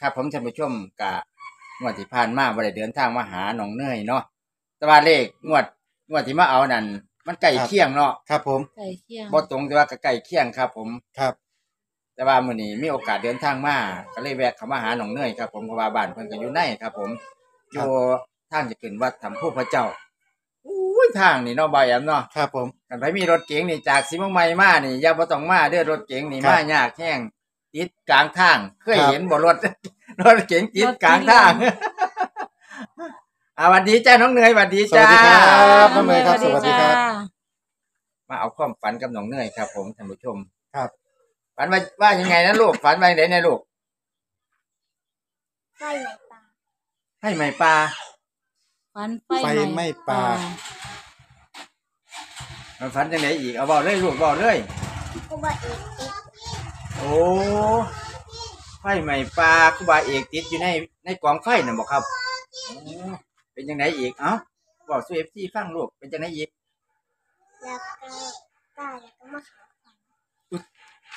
ครับผมท่านผู้ชมกะงวดที่ผ่านมาบ่ได้เดินทางมาหาน้องเนยเนาะแต่ว่าเลขงวดงวดที่มาเอานั่นมันใกล้เคียงเนาะครับผม ใส่เคียงบ่ตรงแต่ว่าก็ใกล้เคียงครับ ผม ครับ แต่ว่ามื้อนี้มีโอกาสเดินทางมาก็เลยแวะเข้ามาหาน้องเนยครับผมเพราะว่าบ้านเพิ่นก็อยู่ในครับ ผมอยู่ทางจะขึ้นวัดถ้ำผู้พระเจ้าอุ้ยทางนี่เนาะบ่าวแอมเนาะ ครับผม กันไปมีรถเก๋งนี่จากสิเมืองใหม่มานี่อย่าบ่ต้องมาเด้อรถเก๋งนี่ครับ มายากแห้ง ติดกลางทาง เคยครับเห็นบ่รถรถเก๋งติดกลางทางอ่าสวัสดีจ้าน้องเนยสวัสดีสวัจ้าสดีครับน้องเนยครับ สวัสดีครับจ้ามาเอาความฝันกับน้องเนยครับ ผมท่านผู้ชมครับ ฝันว่าว่ายังไงนะลูกฝันว่าไหนนะลูกไฟไหนปลาให้ไหมปลาฟันไฟไฟไหม้ปลามันฝันจังไหนอีกเอาเบาเลยลูกเบาเลยกูบอกเอกติด โอ้ไฟไหมปลาครูบาเอกติดอยู่ในในกองไฟน่ะบอกครับโอ้เป็นยังไงอีกเอ้าบอกสู้เอฟซีฟังลูกเป็นจังไหนอีกแล้วก็ตายแล้วก็มาขา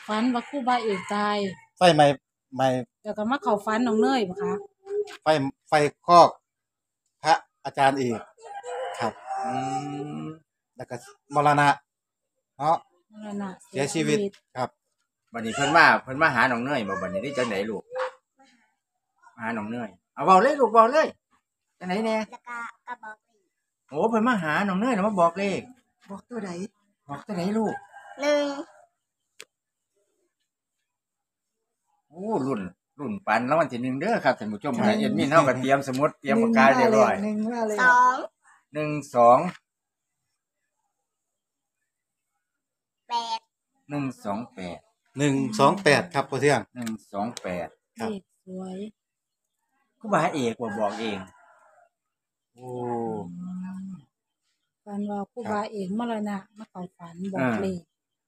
ฟันว่าครู่บาเอกตาย ไฟไหม้ไหม้แล้วก็มาเข้าฟันน้องเนยปะคะไฟไฟคอก พระอาจารย์เอกครับ อืมแล้วก็มรณะเนาะนั่นน่ะเสียชีวิตครับ วันนี้เพิ่นมาเพิ่นมาหาน้องเนยบ่วันนี้ได้จังไหนลูกมาหาน้องเนยเอาเบาเลยลูกเบาเลยจังไหนแน่แล้วก็กระบอกอีกโอ้เพิ่นมาหาน้องเนยน่ะมาบอกเลขบอกตัวไหนบอกจังไหนลูกหนึ่งโอ้รุ่นรุ่นปันแล้ววันที่หนึ่งเด้อครับท่านผู้ชมนะเอ็ดมินเฮาก็เตรียมสมุดเตรียมปากกาเรียบร้อยหนึ่งมาเลยสองหนึ่งสองแปดหนึ่งสองแปด หนึ่งสองแปดครับพ่อเที่ยง หนึ่งสองแปดครับ เลขสวยครูบาเอกบ่บอกเองโอ้ ฟันว่าครู่บาเอกมรณะมาเข้าฝันบอกอ่าเลข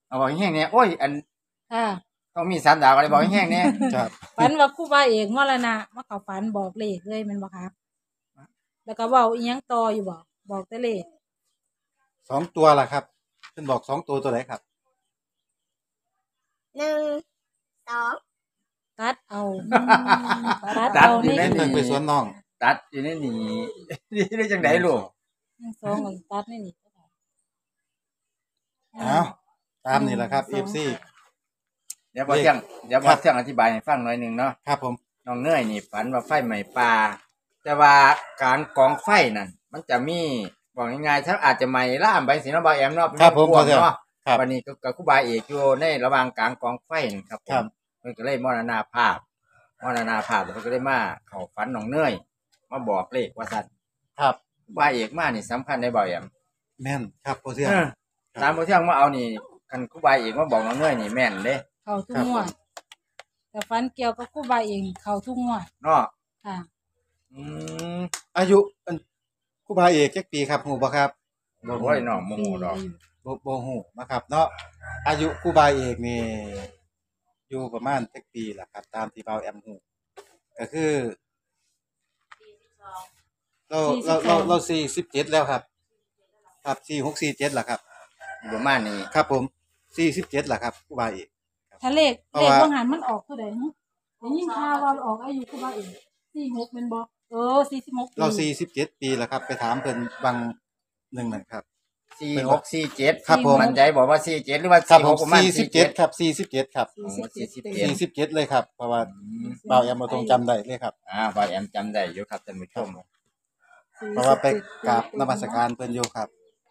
เอาบอกแห้งๆเนี่ยโอ้ยอันค่ะต้องมีสามดาวอะไรบอกแห้งๆเนี่ยครับ ฝันว่าครู่บาเอกมรณะมาเข้าฝันบอกเลขเลยแมันบ่คะแล้วก็เว้าอีหยังต่ออยู่บ่บอกแต่เลขสองตัวล่ะครับเพิ่นบอกสองตัวตัวไหนครับ หนึ่งสองตัดเอาตัดเอาอยู่นี่ในเพิ่นไปสวนน้อง ตัดอยู่ในนี่นี่ได้จังไดลูกสองกับตัดนี่นี่เอาตามนี่แหละครับ FC เดี๋ยวพอเที่ยงเดี๋ยวพอเที่ยงอธิบายให้ฟังหน่อยหนึงเนาะครับผมน้องเนยนี่ฝันว่าไฟไหม้ป่าแต่ว่ากลางกองไฟนั่นมันจะมีบอกง่ายๆถ้าอาจจะไหม้ล่ามไปสิเนาะบาแอมเนาะเป็นครับผมพวกครับเนาะ ครับ วันนี้ก็กับครูบาเอกอยู่ในระหว่างกลางกองไฟนั่นครับผครัมบเพิ่นก็เลยมรณาภาพมรณาภาพแล้วเพิ่นก็เลยมาเข้าฝันน้องเนยมาบอกเลขว่าซั่นครับ ครูบาเอกมานี่สำคัญในบ่าแอมแม่นครับพ่อเที่ยงเออตามบ่เที่ยงมาเอานี่คันครูบาเอกมาบอกน้องเนยนี่แม่นเด้เขาทุกงวดแต่ฟันเกี่ยวกับครู่บาเอง เขาทุกงวดเนาะค่ะอืมอายุอันครูบาเอกจักปีครับหูบ่ครับบ่บ่ได้น้องโมโหดอก บ่บ่ฮู้นะครับ เนาะอายุครูบาเอกนี่อยู่ประมาณจักปีล่ะครับ ตามที่เบาแอมฮู้ก็คือ เราเราเราเรา47แล้วครับ ครับ4647ล่ะครับประมาณนี้ครับ ผม47ล่ะครับครูบาเอก ถ้าเลขเพราะเลขว่าบางหันมันออกเท่าไหร่ฮะได้ยินข่าวว่าออกอายุครู่บาเองสี่หกเป็นบ่เออสี่สิบหกเรา47ปีแล้วครับ ไปถามเพิ่นบางหนึ่งนั่นครับ สี่หกสี่เจ็ดครับผมมันใจบอกว่าสี่เจ็ดหรือว่าครับสี่ผหมกประมาณสี่เจ็ด47ครับ47 ครับสี่สิบเจ็ด47เลยครับเพราะว่าเบาแอมบ่ต้องจำได้เลยครับอ่าบอยแอมจำได้อยู่ครับท่านผู้ชมเพราะว่าไปกราบนมัสการเพิ่นอยู่ครับ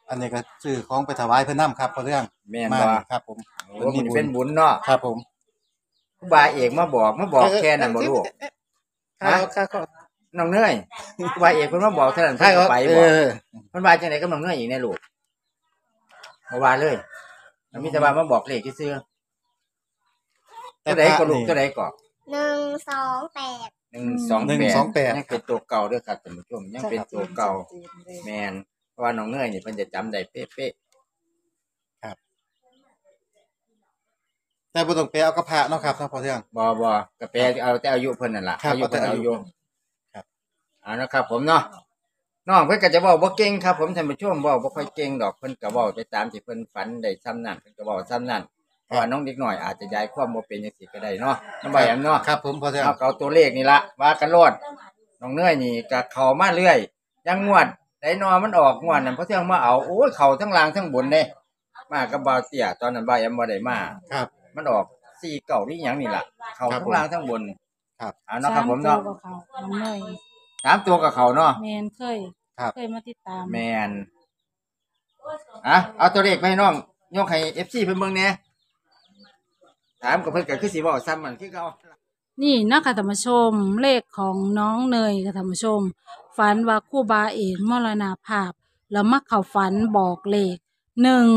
อันนี้ก็ซื้อของไปถวายเพิ่นนํครับเพราะเรื่องแม่นมาบ่นี่ครับผมโอ้มันเป็นบุญเนาะครับผมครูบาเอกมาบอกมาบอกแค่นั้นบ่ลูกครัฮะบครับครับน้องเนยครูบาเอกเพิ่นมาบอกเท่านั้นครัเพิ่นบก็ไปเอบอกอเพิ่นว่าจังไดกับน้องเนยอีกแน่ลูก บ่ว่าเลยแล้วมีแต่ว่ามาบอกเลขซื่อๆตัวใดก็ลูกตัวใดก็หนึ่งสองแปดหนึ่งสองหนึ่งแปดสองแปดยังเป็นตัวเก่าเด้วยครับท่านผู้ชมยังเป็นตัวเก่าแมนเพราะว่าน้องเนยนี่เพิ่นจะจำได้เป๊ะแต่บ่ต้องไปเอากระพระเนาะครับเนาะเพราะเรื่อง ๆบ่บ่กระแปเอาแต่อายุเพิ่นนั่นล่ะครับอายุเพิ่นเอาแต่อาอายุยุครับ เอานะครับผมเนาะ น้องเพิ่นก็จะเว้าบ่เก่งครับ ผมท่านผู้ชมเว้าบ่ค่อยเก่งดอกเพิ่นก็เว้าไปตามที่เพิ่นฝันได้ซ้ำนั่นเพิ่นก็เว้าซ้ำนั่นราะว่าน้องเด็กหน่อยอาจจะย้ายความบ่เป็นจังซี่ก็ได้เนาะน้องใบแอมเนาะ ครับผมพอแซมเอาก็เอาตัวเลขนี่ละว่ากันโลดน้องเนื่อยนี่ก็เข้ามาเรื่อยยังงวดไดนอมันออกงวดนั้นเพราะเที่ยงมาเอาโอ้ยเข้าทั้งล่างทั้งบนเด้มากับบ่าวเตี้ยตอนนั้นบ่าวแอมบ่ได้มาครับมันออกสี่เก่านี่หยังนี่ล่ะเข้าครับทั้งล่างทั้งบนครับ เอาเนาะครับผมเนาะ สตัวกับเขาน้องเนย สามตัวกับเขาเนาะ แมนเคย ครับ เคยมาติดตามแมนอะเอาตัวเลขไปให้น้องยกให้ FC เพิ่นเบิ่งแหน่ถามกับเพิ่นก็คือสิเว้าซ้ำมันคือเก่านี่นะคะธรรมชมเลขของน้องเนยค่ะธรรมชม ฝันว่าครู่บาเอกมรณภาพ แล้วมักเขาฝันบอกเลขหนึ่ง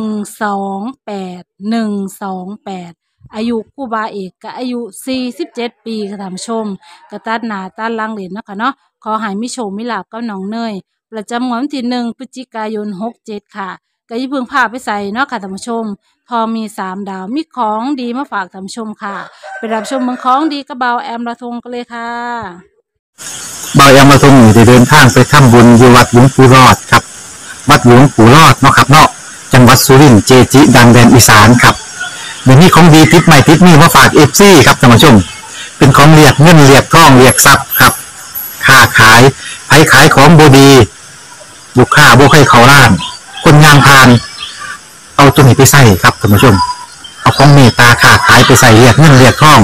สองแปดหนึ่งสองแปด อายุคู่บาเอกก็อายุสี่สิบเจ็ดปีค่ะธรรมชมกระตัดหนาตัดลังเหรียญนาะคะเนาะขอใหายมิโชคมิลาบกับน้องเนย ประจำงวดวันที่หนึ่งพฤศจิกายนหกเจ็ดค่ะก็อยิ่าเพึงพาไปใส่เนาะค่ะท่านผู้ชมทอมีสามดาวมีของดีมาฝากท่านผู้ชมค่ะ ไปรับชมเมืองของดีกระเบาแอมระทงกันเลยค่ะ บายามาทรงอยู่ได้เดินทางไปทำบุญที่วัดหลวงปู่รอดครับ วัดหลวงปู่รอดเนาะครับเนาะจังหวัดสุรินทร์เจจิ ดังแดนอีสานครับ เดี๋ยวนี้ของดีติดใหม่ติดนี่มาฝากเอฟซีครับท่านผู้ชม เป็นของเรียกเงินเรียกทองเรียกทรัพย์ครับค้าขายไผขายของบดีบุกค้าบุกให้เขาล้าน คนงานพาน เอาตัวนี้ไปใส่ครับท่านผู้ชม เอาของเมตตาค้าขายไปใส่เรียกเงินเรียกทอง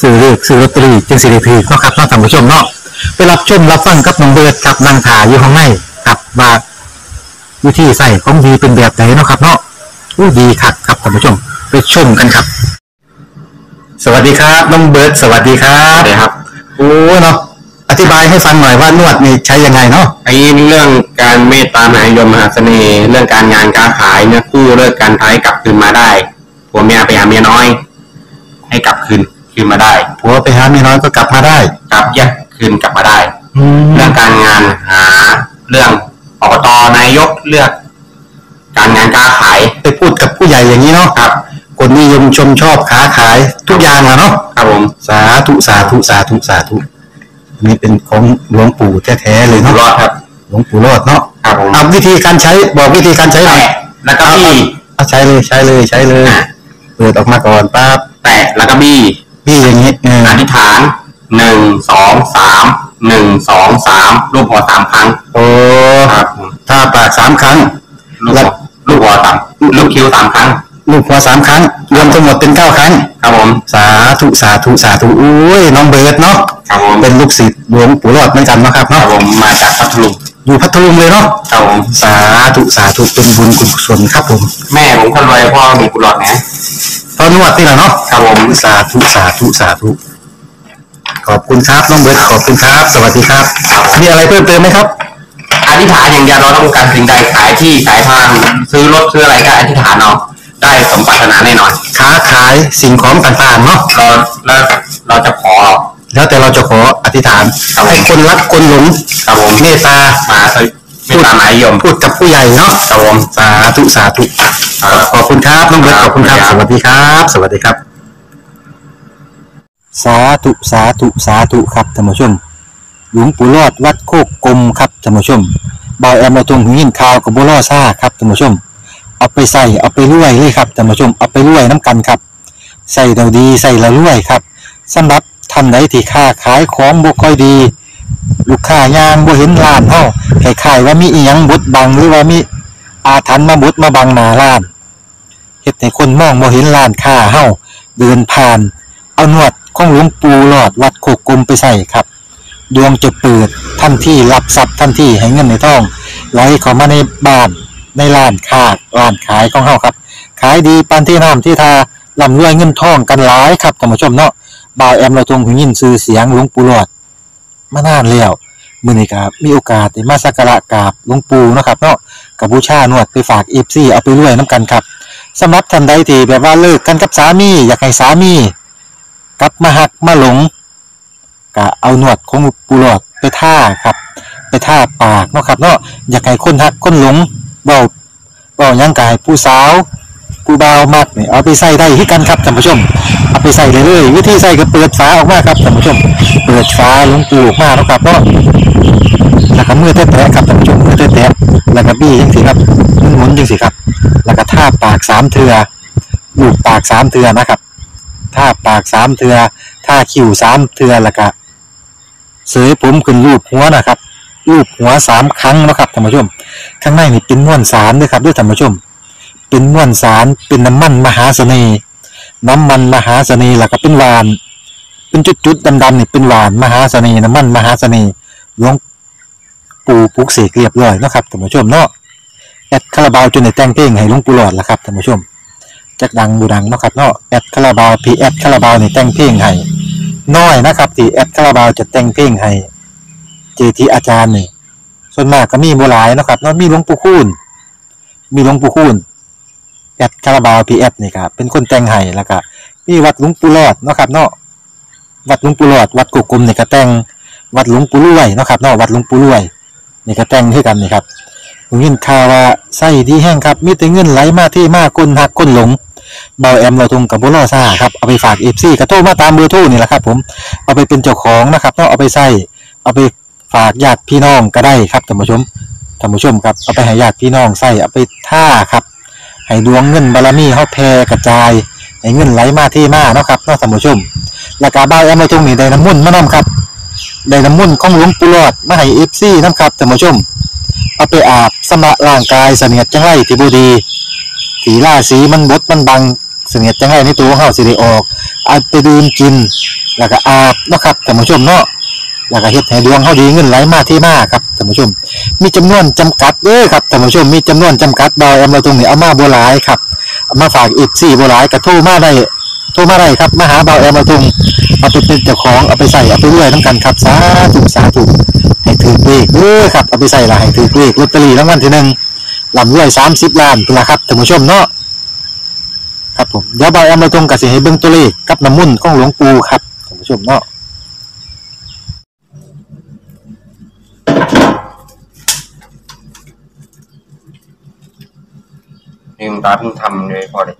ซื้อเลขซื้อลอตเตอรี่จึงสิริพีกเนาะครับท่านผู้ชมเนาะไปรับชมรับฟังกับน้องเบิร์ดกับนางถาอยู่ข้างในกับว่าวิธีใส่ของดีเป็นแบบไหนเนาะครับเนาะอู้ดีคักครับท่านผู้ชม ไปชมกันครับ สวัสดีครับน้องเบิร์ดสวัสดีครับสวัสดีครับโอ้เนาะอธิบายให้ฟังหน่อยว่านวดนี่ใช้ยังไงเนาะไอ้เรื่องการเมตตามหานิยมมหาเสน่ห์เรื่องการงานการขายเนี่ยกู้เลิกการท้ายกลับคืนมาได้ผัวเมียไปหาเมียน้อย ให้กลับคืนคืนมาได้ผัวไปหาเมียน้อยก็กลับมาได้ กลับแยกคืนกลับมาได้แล้เรื่วองการงานหาเรื่องอบตนายกเลือก การงานการขายไปพูดกับผู้ใหญ่อย่างนี้เนาะครับคนนิย มชมชอบค้าขายทุกอย่างอะเนาะครับผมสาธุสาธุสาธุสาธุอันนี้เป็นของหลวงปู่แท้ๆเลยอยู่เนาะรอดครับหลวงปู่รอดเนาะครับผมเอาวิธีการใช้บอกวิธีการใช้หน่อยแตะแล้วก็บี้เอาใช้เลยใช้เลยใช้เลยเปิดออกมาก่อนปั๊บแตะแล้วก็บี้พี่อย่างนี้เอออธิษฐานหนึ่งสองสามหนึ่งสองสามรูปหัวสามครั้งโอ้ครับผมถ้าปากสามครั้งลูกหัวลูกหัวสามลูกคิ้วสามครั้ง ลูกหัวสามครั้ง รวมทั้งหมดเป็นเก้าครั้ง ครับผม สาธุสาธุสาธุอุ้ยน้องเบิร์ดเนาะครับผม เป็นลูกศิษย์หลวงปู่รอดเหมือนกันเนาะครับครับเนาะผมมาจากพัทลุงอยู่พัทลุงเลยเนาะครับผม สาธุสาธุเป็นบุญกุศลครับผมแม่ผมคนรวยพ่อมีกุหลาบนะ ตอนนวดนี่แหละเนาะครับผม สาธุสาธุสาธุขอบคุณครับน้องเบิร์ตขอบคุณครับ สวัสดีครับมีอะไรเพิ่มเติมไหมครับ อธิษฐานอย่างเดียวเราต้องการสิ่งใดขายที่ขายทางซื้อรถซื้ออะไรก็อธิษฐานเอา ได้สมปรารถนาแน่นอนค้าขายสิ่งของต่างๆเนาะเราแล้วเราจะขอ แล้วแต่เราจะขออธิษฐานครับผม ให้คนรักคนหลงครับผมเมตตามาสไม่ตามหมายยมพูดกับผู้ใหญ่เนาะครับผมสาธุสาธุครับขอบคุณครับน้องเบิร์ตขอบคุณครับสวัสดีครับ สวัสดีครับ สาธุสาธุสาธุครับท่านผู้ชม หลวงปู่รอดวัดโคกกลมครับท่านผู้ชมบอยแอมมาตรงหูยินข่าวกับบัวล่อซ่าครับท่านผู้ชม เอาไปใส่เอาไปรวยเลยครับท่านผู้ชมเอาไปรวยน้ำกันครับใส่เราดีใส่เรารวยครับสำหรับท่านใดที่ค้าขายของบ่ค่อยดี ลูกค้ายางบ่เห็นร้านเฮาคล้ายๆว่ามีอีหยังบดบังหรือว่ามีอาถรรพ์มาบดมาบังหน้าร้านเฮ็ดให้คนมองบ่เห็นร้านค้าเฮาเดินผ่าน เอาหนวดของหลวงปู่หลอดวัดโคกกลมไปใส่ครับ ดวงจะเปิดทันที่รับทรัพย์ทันที่ให้เงินในท้องไหลเข้ามาในบ้าน ในร้านค้าร้านขายของเฮาครับ ขายดีปานที่น้ำที่ทาร่ำรวยเงินทองกันหลายครับท่านผู้ชมเนาะบ่าวแอมเราทงหูยินชื่อเสียงหลวงปู่หลอดมานานแล้วมื้อนี้ก็มีโอกาสได้มาสักการะกราบหลวงปู่เนาะครับเนาะกับบูชานวดไปฝาก FC เอาไปรวยนํกันครับสำหรับท่านใดที่แบบว่าเลิกกันกับสามีอยากให้สามีกลับมาหักมาหลงก็เอาหนวดของปูหลอดไปท่าครับ ไปท่าปากเนาะครับเนาะอยากให้คนหักคนหลง เบาเบาหยังกายผู้สาวผู้บ่ามักเนี่ยเอาไปใส่ได้ที่กันครับท่านผู้ชม เอาไปใส่เลยเลยวิธีใส่ก็เปิดฝาออกมาครับท่านผู้ชม เปิดฝาลงปูออกมาเนาะครับเนาะแล้วก็มือแตะๆครับท่านผู้ชมมือแตะๆแล้วก็บี้จังสิครับหมุนๆจังสิครับ แล้วก็ท่าปากสามเทือลูกปากสามเทือนะครับถ้าปากสามเทือถ้าคิ้วสามเทือแล้วก็เสยผมขึ้นรูปหัวนะครับ รูปหัวสามครั้งนะครับท่านผู้ชม ข้างในนี่เป็นม้วนสารด้วยครับด้วยท่านผู้ชม เป็นม้วนสารเป็นน้ำมันมหาเสน่ห์น้ำมันมหาเสน่ห์แล้วก็เป็นหวาน เป็นจุดๆดำๆนี่เป็นหวานมหาเสน่ห์น้ำมันมหาเสน่ห์หลวงปู่ปุกเสกเรียบร้อยนะครับท่านผู้ชมเนาะแอดคาราบาวจนในแต่งเพลงให้หลวงปู่หลอดละครับท่านผู้ชมจักดังบูดังนะครับเนาะแอดคาราบาวพี่แอ๊ดคาราบาวนี่แต่งเพลงให้น้อยนะครับที่แอดคาราบาวจะแต่งเพลงให้ จทีอาจารย์นี่ส่วนมากก็มีบ่หลายนะครับเนาะมีหลวงปู่คูณมีหลวงปู่คูณแอดคาราบาวพี่แอ๊ดนี่ครับเป็นคนแต่งให้แล้วก็มีวัดหลวงปู่รอดเนาะครับเนาะวัดหลวงปู่รอด วัดกุกกลมนี่ก็แต่งวัดหลวงปู่รวยเนาะครับเนาะวัดหลวงปู่รวยนี่ก็แต่งคือกันนี่ครับผมยินข่าวว่าไส้ดีแห้งครับมีแต่เงินไหลมาที่มากคนหักคนหลงเบาแอมเราทงกับบุรอซ่าครับเอาไปฝากเอฟซีกระโทรมาตามเบอร์โทรนี่แหละครับผมเอาไปเป็นเจ้าของนะครับเนาะเอาไปใส่เอาไป ฝากญาติพี่น้องก็ได้ครับท่านผู้ชมท่านผู้ชมครับเอาไปให้ญาติพี่น้องใส่เอาไปท่าครับให้ดวงเงินบารมีเฮาแผ่กระจายให้เงินไหลมาที่มาเนาะครับเนาะท่านผู้ชมแล้วก็บ้านแอมมาตรงนี้ได้น้ำมุ่นมานํครับได้น้ำมุ่นของหลวงปู่หลอดมาให้เอฟซีน้ำครับท่านผู้ชมเอาไปอาบสำระร่างกายเสนียดจังไรที่บูดีสีล่าสีมันบดมันบังเสนียดจังไรในตัวของเฮาสิได้ออกเอาไปดื่มกิน แล้วก็อาบเนาะครับท่านผู้ชมเนาะ แล้วก็เฮ็ดให้ดวงเฮาดีเงินไหลมาที่มาครับท่านผู้ชม มีจำนวนจำกัดเด้อครับท่านผู้ชมมีจำนวนจำกัดดอยแอมเราตรงนี้เอามาบ่หลายครับเอามาฝากอีกสี่บ่หลายก็โทรมาได้โทรมาได้ครับมาหาเบาแอมมาตุงเอาไปเป็นเจ้าของเอาไปใส่เอาไปเรื่อยทั้งกันครับสาธุสาธุให้ถือเลขเด้อครับเอาไปใส่ละให้ถือเลขลอตเตอรี่รางวัลที่หนึ่งลำรวยสามสิบล้านเป็นละครับท่านผู้ชมเนาะครับผมเดี๋ยวเบาแอมมาตุงกับสิให้เบิ่งตัวเลขกับน้ำมุ่นของหลวงปู่ครับท่านผู้ชมเนาะ นี่คุณ ตาเพิ่งทำเลยพอเลย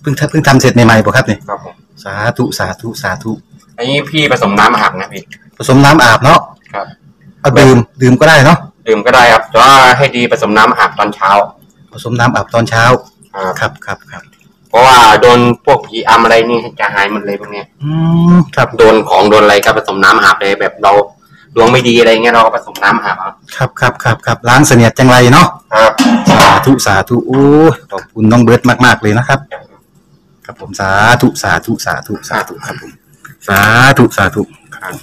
เพิ่งเพิ่งทำเสร็จใหม่ๆป่ะครับเนี่ยครับผมสาธุสาธุสาธุอันนี้พี่ผสมน้ำอาบนะพี่ผสมน้ำอาบเนาะครับเอาดื่มดื่มก็ได้เนาะดื่มก็ได้ครับแต่ว่าให้ดีผสมน้ำอาบตอนเช้า ผสมน้ำอาบตอนเช้าครับ ครับครับครับเพราะว่าโดนพวกผีอำอะไรนี่จะหายหมดเลยพวกเนี้ยอืมครับโดนของโดนอะไรก็ผสมน้ำอาบเลยแบบเราดวงไม่ดีอะไรเงี้ยเราก็ผสมน้ำอาบเอาครับครับครับครับล้างเสนียดจังไรเนาะครับ สาธุสาธุโอ้ขอบคุณน้องเบิร์ตมาก ๆ เลยนะครับ ครับผมสาธุสาธุสาธุสาธุครับผมสาธุสาธุครับ